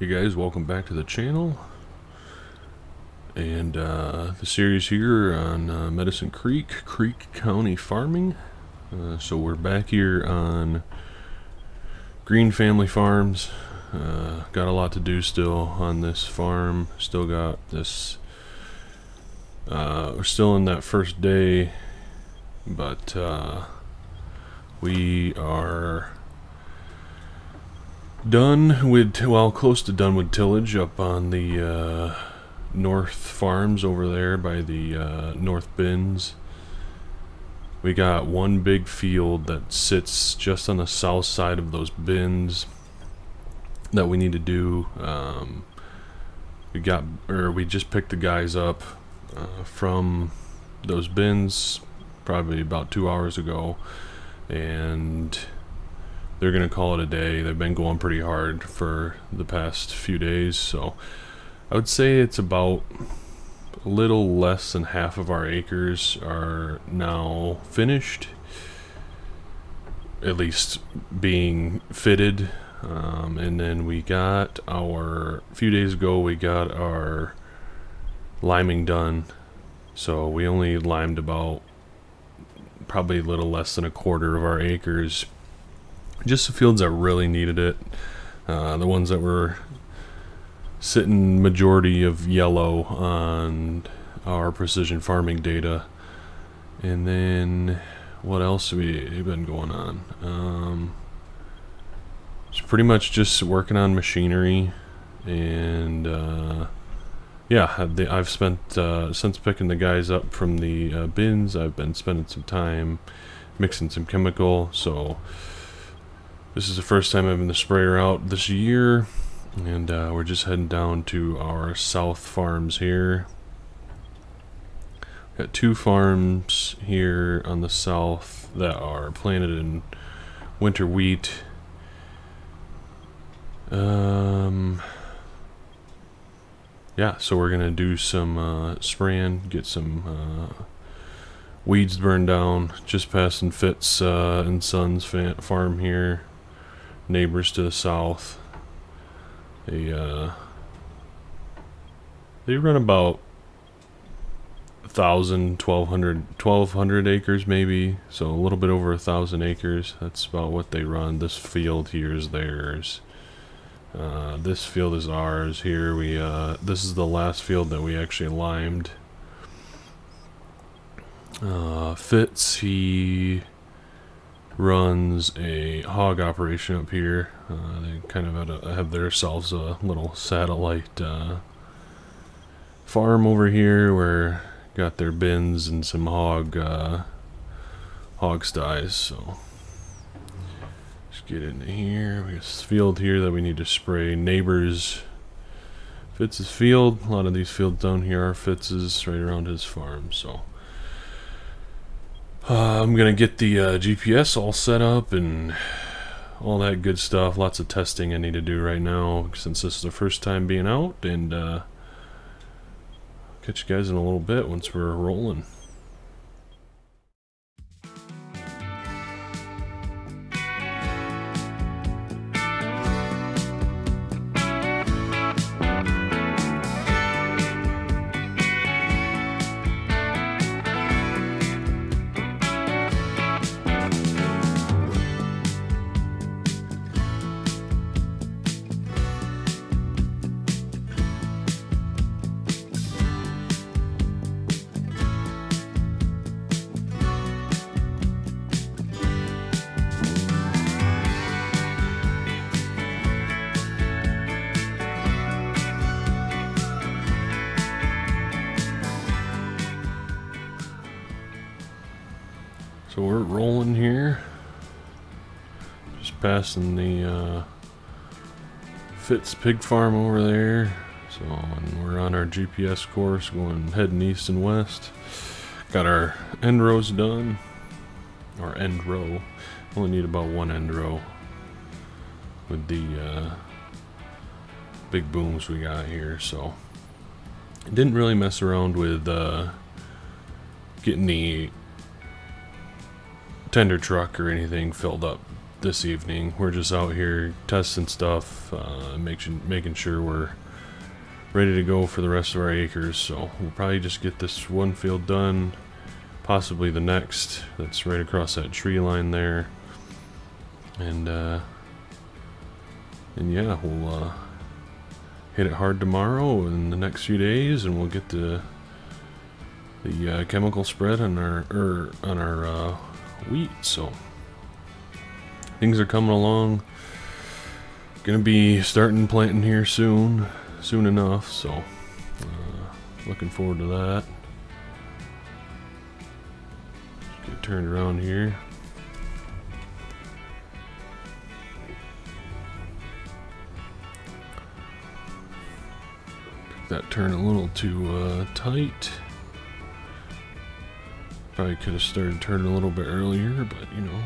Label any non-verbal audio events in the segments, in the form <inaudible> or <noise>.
Hey guys, welcome back to the channel. And uh, the series here on uh, Medicine Creek, Creek County Farming. Uh, so we're back here on Greene Family Farms. Uh, got a lot to do still on this farm. Still got this. Uh, we're still in that first day, but uh, we are done with well close to done with tillage up on the uh, north farms over there by the uh, north bins. We got one big field that sits just on the south side of those bins that we need to do um, we got or we just picked the guys up uh, from those bins probably about two hours ago. And they're going to call it a day. They've been going pretty hard for the past few days, so I would say it's about a little less than half of our acres are now finished, at least being fitted. Um, and then we got our, a few days ago, we got our liming done. So we only limed about probably a little less than a quarter of our acres just the fields that really needed it. Uh, the ones that were sitting majority of yellow on our precision farming data. And then what else have we been going on? Um, it's pretty much just working on machinery and uh, yeah, I've spent uh, since picking the guys up from the uh, bins. I've been spending some time mixing some chemical, so this is the first time having the sprayer out this year, and uh, we're just heading down to our south farms here. Got two farms here on the south that are planted in winter wheat. Um, yeah, so we're gonna do some uh, spraying, get some uh, weeds burned down. Just passing Fitz uh, and Sons farm here neighbors to the south. They uh, they run about a thousand, twelve hundred, twelve hundred acres maybe. So a little bit over a thousand acres. That's about what they run. This field here is theirs. Uh, this field is ours. Here we uh, this is the last field that we actually limed. Uh, Fitz he runs a hog operation up here. Uh, they kind of have, a, have themselves a little satellite uh, farm over here where got their bins and some hog uh, hog sties. So let's get into here. We got this field here that we need to spray. Neighbors Fitz's field. A lot of these fields down here are Fitz's right around his farm. So. Uh, I'm gonna get the uh, GPS all set up and all that good stuff. Lots of testing I need to do right now since this is the first time being out, and uh, catch you guys in a little bit once we're rolling. So we're rolling here. Just passing the uh, Fitz pig farm over there. So we're on our GPS course going heading east and west. Got our end rows done. Or end row. Only need about one end row with the uh, big booms we got here. So didn't really mess around with uh, getting the tender truck or anything filled up this evening. We're just out here testing stuff, uh, making making sure we're ready to go for the rest of our acres. So we'll probably just get this one field done, possibly the next. That's right across that tree line there, and uh, and yeah, we'll uh, hit it hard tomorrow and the next few days, and we'll get the the uh, chemical spread on our er, on our uh, wheat. So things are coming along. Gonna be starting planting here soon, soon enough. So uh, looking forward to that. Get turned around here. that turn a little too uh, tight. Probably could have started turning a little bit earlier, but you know,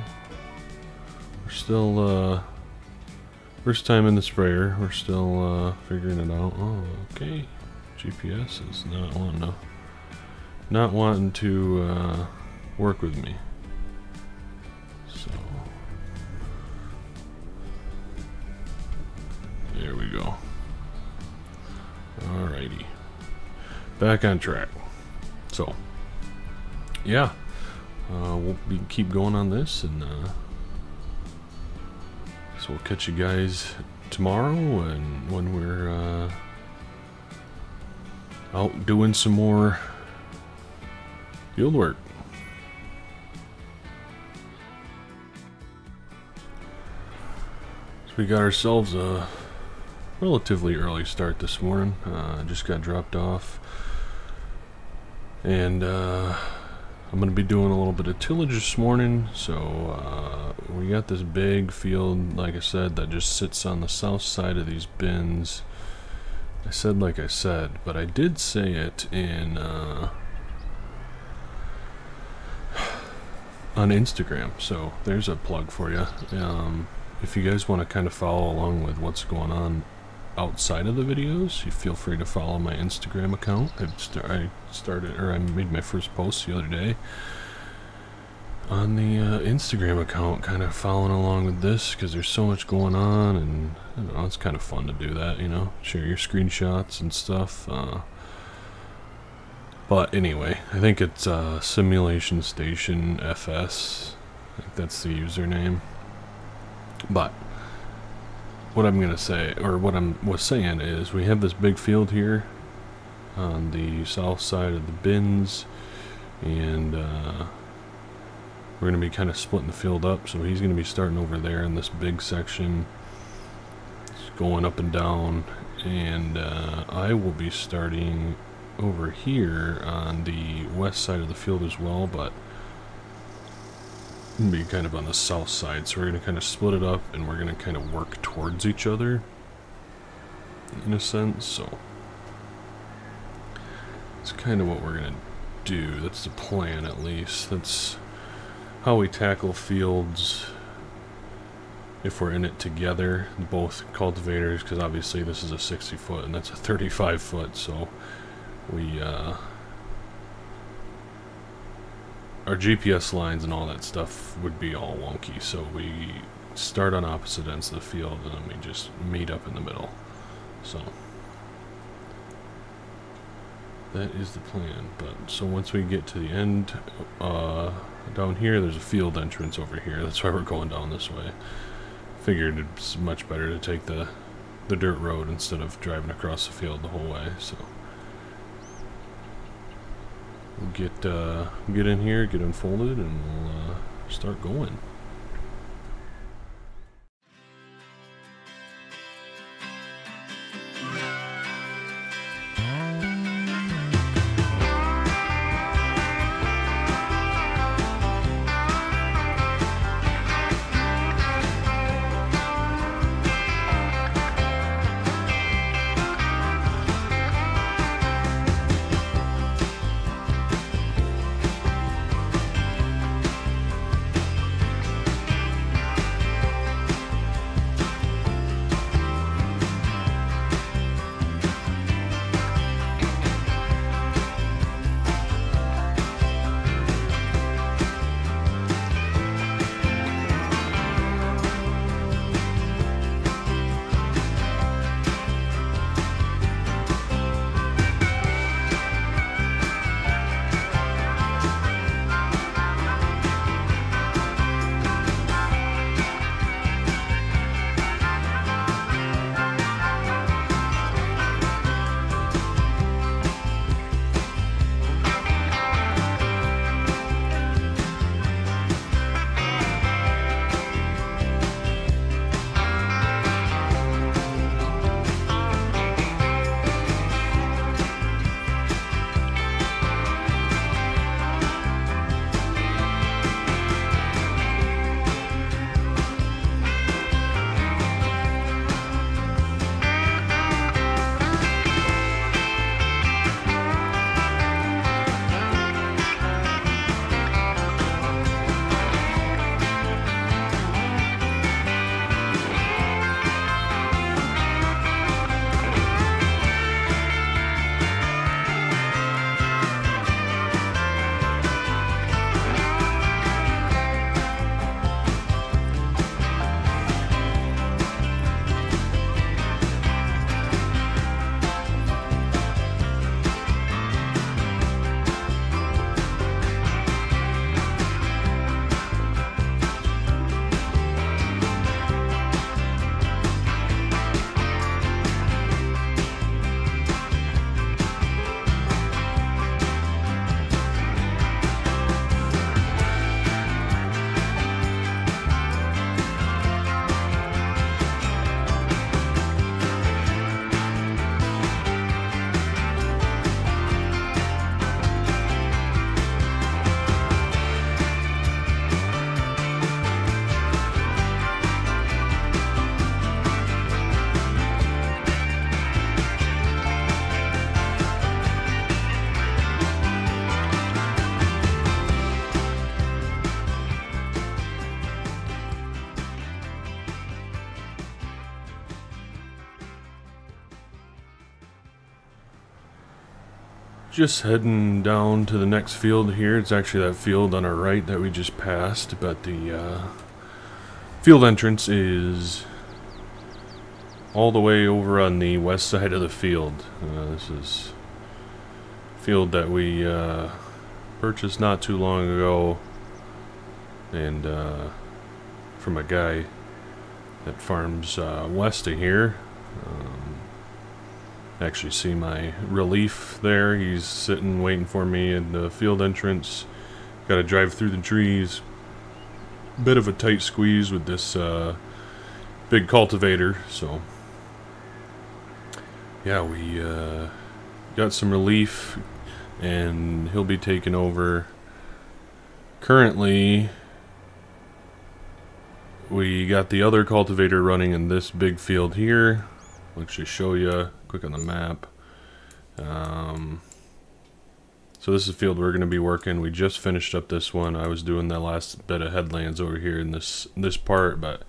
we're still, uh, first time in the sprayer, we're still uh, figuring it out. Oh, okay. GPS is not wanting to, not wanting to uh, work with me. So, there we go. Alrighty. Back on track. So, yeah. Uh, we'll be, keep going on this, and uh, so we'll catch you guys tomorrow, and when we're uh, out doing some more field work. So we got ourselves a relatively early start this morning. Uh, just got dropped off. And uh, I'm going to be doing a little bit of tillage this morning. So uh, we got this big field, like I said, that just sits on the south side of these bins. I said like I said, but I did say it in uh, on Instagram. So there's a plug for you. Um, if you guys want to kind of follow along with what's going on outside of the videos, you feel free to follow my Instagram account. St I started, or I made my first post the other day on the uh, Instagram account, kind of following along with this because there's so much going on, and know, it's kind of fun to do that, you know, share your screenshots and stuff. Uh, but anyway, I think it's uh, Simulation Station FS. That's the username. But what I'm gonna say, or what I'm was saying is, we have this big field here on the south side of the bins, and uh, we're gonna be kind of splitting the field up. So he's gonna be starting over there in this big section, it's going up and down, and uh, I will be starting over here on the west side of the field as well, but be kind of on the south side. So we're going to kind of split it up and we're going to kind of work towards each other in a sense. So it's kind of what we're going to do. That's the plan at least. That's how we tackle fields if we're in it together, both cultivators, because obviously this is a 60 foot and that's a 35 foot, so we uh, our GPS lines and all that stuff would be all wonky. So we start on opposite ends of the field and then we just meet up in the middle. So that is the plan. But so once we get to the end, uh, down here, there's a field entrance over here. That's why we're going down this way. Figured it's much better to take the the dirt road instead of driving across the field the whole way. So we'll get uh, get in here, get unfolded, and we'll uh, start going. Just heading down to the next field here. It's actually that field on our right that we just passed, but the uh, field entrance is all the way over on the west side of the field. Uh, this is field that we uh, purchased not too long ago, and uh, from a guy that farms uh, west of here. Um, actually see my relief there. He's sitting waiting for me in the field entrance. Got to drive through the trees. Bit of a tight squeeze with this uh, big cultivator, so yeah, we uh, got some relief, and he'll be taking over. Currently, we got the other cultivator running in this big field here. I'll actually show you quick on the map. Um, so this is the field we're going to be working. We just finished up this one. I was doing the last bit of headlands over here in this this part, but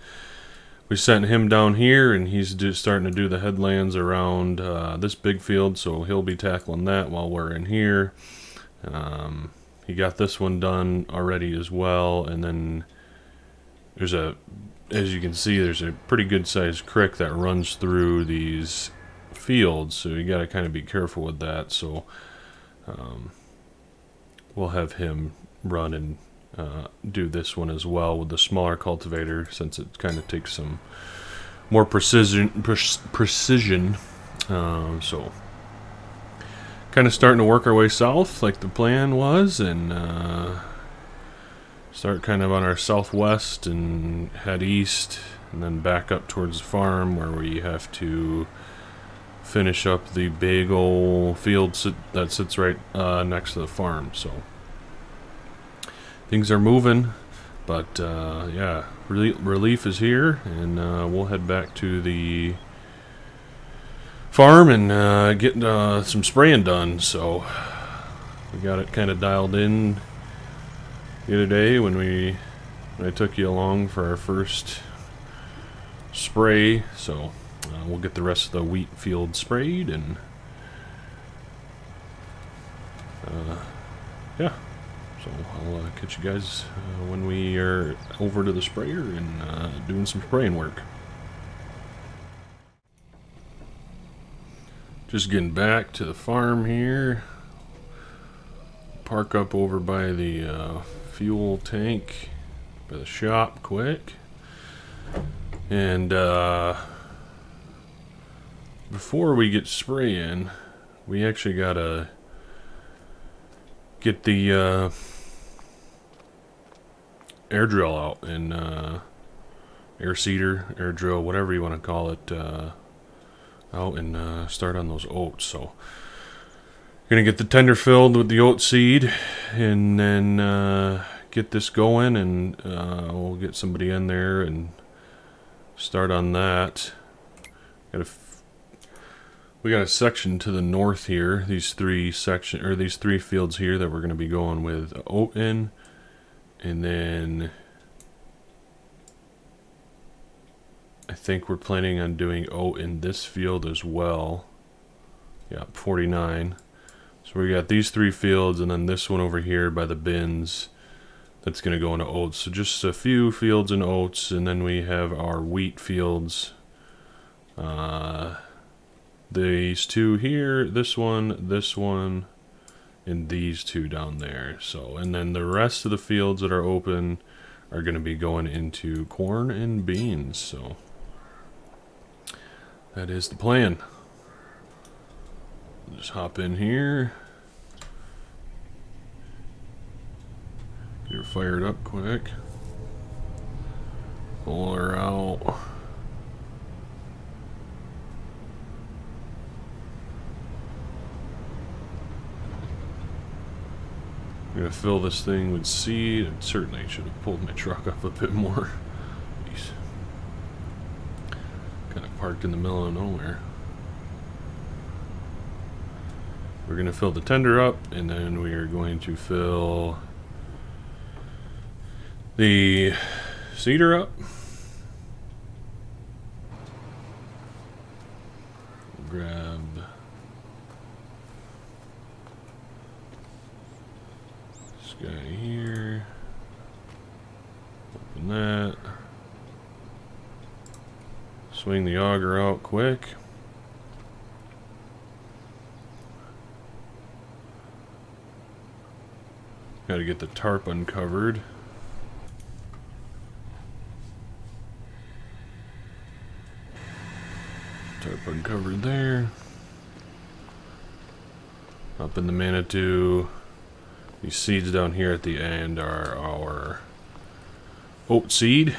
we sent him down here, and he's just starting to do the headlands around uh, this big field. So he'll be tackling that while we're in here. Um, he got this one done already as well, and then there's a, as you can see, there's a pretty good sized creek that runs through these fields, so you got to kind of be careful with that. So um, we'll have him run and uh, do this one as well with the smaller cultivator, since it kind of takes some more precision. Pre precision. Um, so kind of starting to work our way south, like the plan was, and uh, start kind of on our southwest and head east, and then back up towards the farm where we have to finish up the big old field sit that sits right uh, next to the farm. So things are moving, but uh, yeah, relief is here, and uh, we'll head back to the farm and uh, get uh, some spraying done. So we got it kind of dialed in the other day when we when I took you along for our first spray. So. Uh, we'll get the rest of the wheat field sprayed and uh, yeah. So I'll uh, catch you guys uh, when we are over to the sprayer and uh, doing some spraying work. Just getting back to the farm here. Park up over by the uh, fuel tank by the shop quick. And uh, before we get spraying, we actually gotta get the uh, air drill out and uh, air seeder, air drill, whatever you want to call it, uh, out and uh, start on those oats. So, gonna get the tender filled with the oat seed, and then uh, get this going, and uh, we'll get somebody in there and start on that. Got to we got a section to the north here. These three section or these three fields here that we're to be going with oat in, and then I think we're planning on doing oat in this field as well. Yeah, 49. So we got these three fields, and then this one over here by the bins. That's going to go into oats. So just a few fields in oats, and then we have our wheat fields. Uh, these two here, this one, this one, and these two down there. So, and then the rest of the fields that are open are going to be going into corn and beans. So, that is the plan. Just hop in here. Her fired up quick. Pull her out. I'm gonna fill this thing with seed. And certainly should have pulled my truck up a bit more. Jeez. Kind of parked in the middle of nowhere. We're gonna fill the tender up, and then we are going to fill the seeder up. Grab This guy here. Open that. Swing the auger out quick. Got to get the tarp uncovered. Tarp uncovered there. Up in the Manitou. These seeds down here at the end are our oat seed.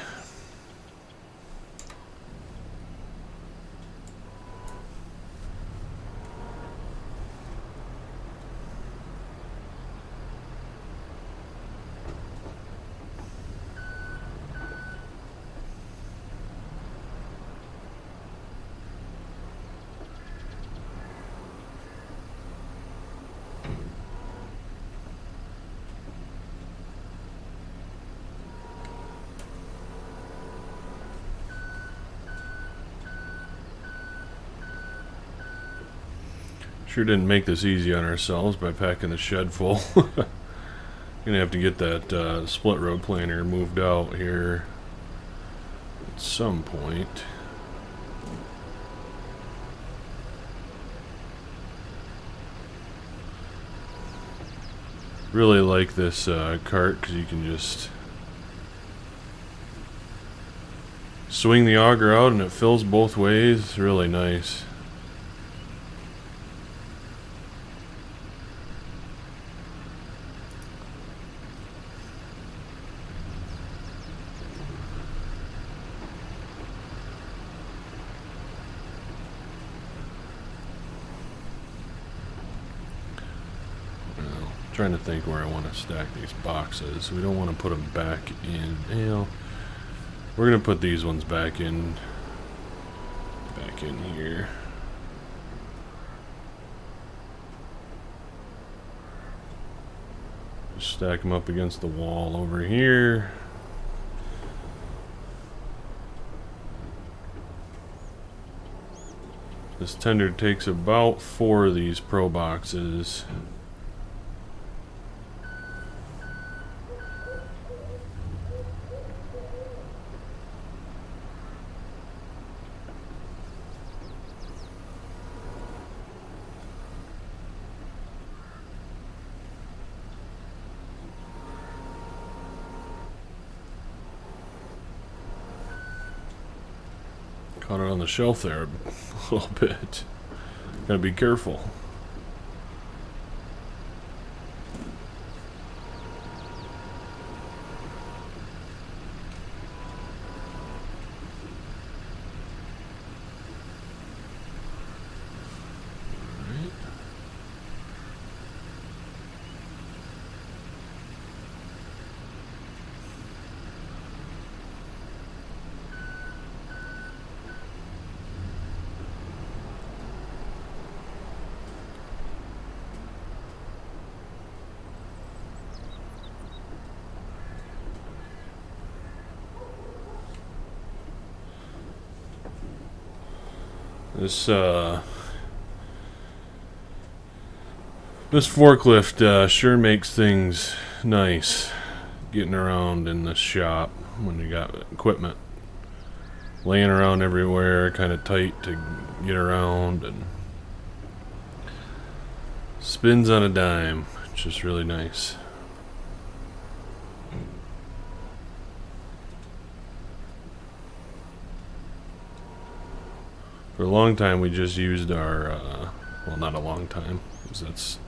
Sure didn't make this easy on ourselves by packing the shed full. <laughs> Gonna have to get that uh, split road planer moved out here at some point. Really like this uh, cart because you can just swing the auger out and it fills both ways. Really nice. trying to think where I want to stack these boxes. We don't want to put them back in. You know, we're gonna put these ones back in. Back in here. Just stack them up against the wall over here. This tender takes about four of these pro boxes. The shelf there a little bit. Gotta be careful. This uh, this forklift uh, sure makes things nice getting around in the shop when you got equipment laying around everywhere, kind of tight to get around, and spins on a dime, which is really nice. For a long time, we just used our, uh, well, not a long time, because that's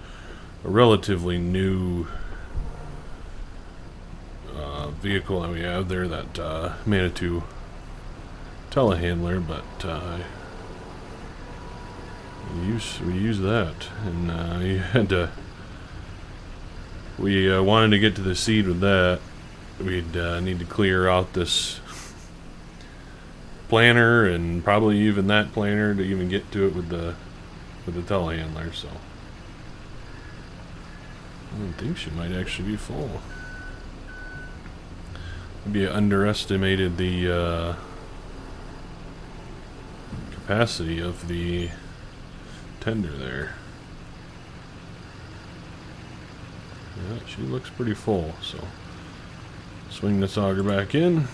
a relatively new uh, vehicle that we have there, that uh, Manitou telehandler, but uh, we use we use that, and uh, <laughs> you had to. We uh, wanted to get to the seed with that. We'd uh, need to clear out this planter and probably even that planter to even get to it with the with the telehandler so. I think she might actually be full. Maybe I underestimated the uh, capacity of the tender there. Yeah, she looks pretty full, so. Swing this auger back in.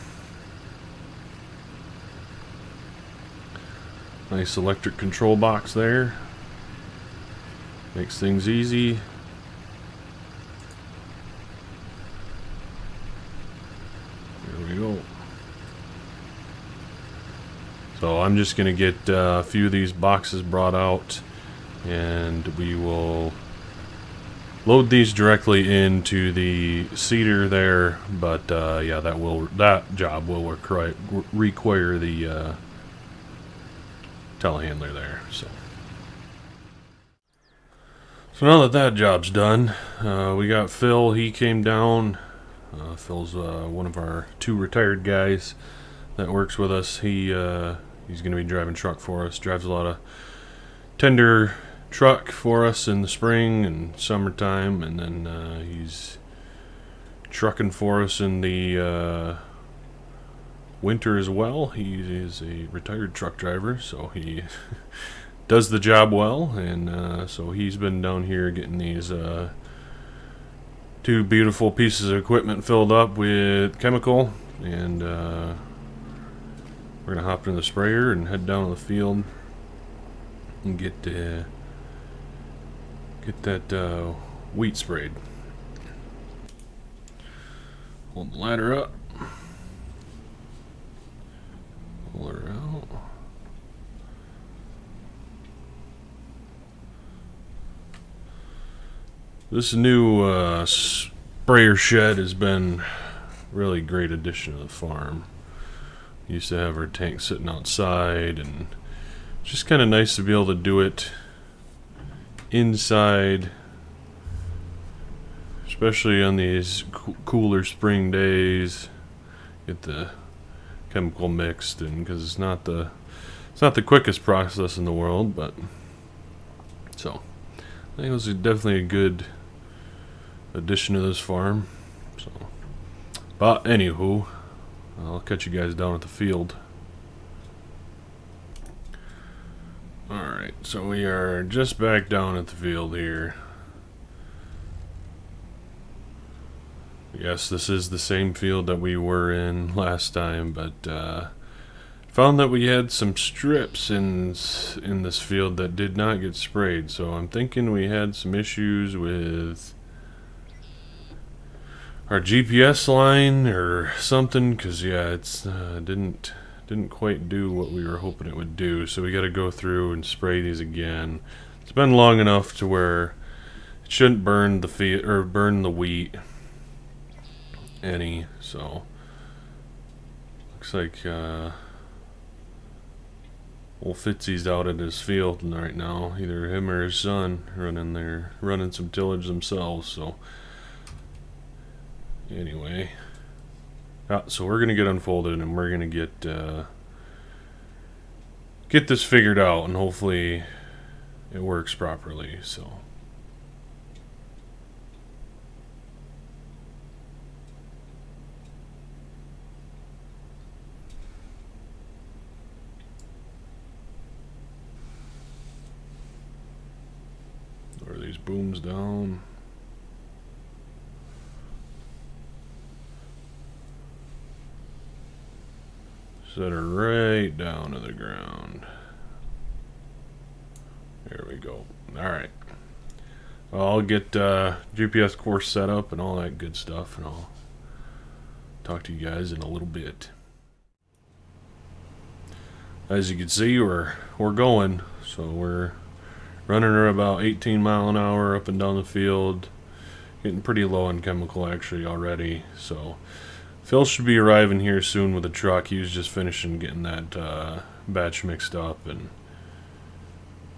Nice electric control box there. Makes things easy. There we go. So I'm just going to get uh, a few of these boxes brought out and we will load these directly into the seeder there but uh, yeah that will that job will require, require the uh, telehandler there so. So now that that job's done uh, we got Phil. He came down. Uh, Phil's uh, one of our two retired guys that works with us. He uh, he's gonna be driving truck for us drives a lot of tender truck for us in the spring and summertime, and then uh, he's trucking for us in the uh, winter as well. He is a retired truck driver, so he <laughs> does the job well, and uh, so he's been down here getting these uh, two beautiful pieces of equipment filled up with chemical, and uh, we're gonna hop in the sprayer and head down to the field and get uh, Get that uh, wheat sprayed. Hold the ladder up. Out. This new uh, sprayer shed has been really great addition to the farm. Used to have our tank sitting outside and just kind of nice to be able to do it inside, especially on these cooler spring days, get the chemical mixed and because it's not the it's not the quickest process in the world, but so I think it was definitely a good addition to this farm. So, but anywho, I'll catch you guys down at the field. Alright, so we are just back down at the field here. Yes, this is the same field that we were in last time, but uh, found that we had some strips in in this field that did not get sprayed. So I'm thinking we had some issues with our GPS line or something, because yeah, it's uh, didn't didn't quite do what we were hoping it would do, so we got to go through and spray these again. It's been long enough to where it shouldn't burn the feet or burn the wheat any. So looks like uh, old Fitzy's out at his field right now. Either him or his son running there, running some tillage themselves. So anyway. Uh, so we're gonna get unfolded and we're gonna get uh, get this figured out and hopefully it works properly. So. Booms down? Set her right down to the ground. There we go. Alright. I'll get uh, GPS course set up and all that good stuff, and I'll talk to you guys in a little bit. As you can see, we're we're going, so we're running her about 18 mile an hour up and down the field, getting pretty low on chemical actually already. So Phil should be arriving here soon with a truck. He was just finishing getting that uh, batch mixed up, and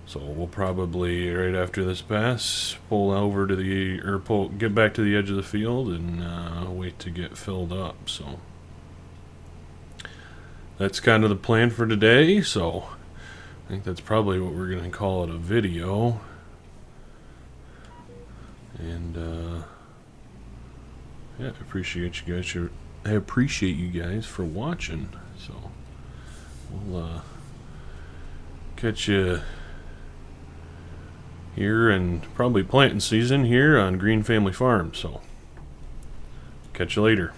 so we'll probably right after this pass pull over to the or pull get back to the edge of the field and uh, wait to get filled up. So that's kind of the plan for today. So I think that's probably what we're gonna call it a video. And uh, yeah, I appreciate you guys. I appreciate you guys for watching. So we'll uh, catch you here and probably planting season here on Greene Family Farm. So, catch you later.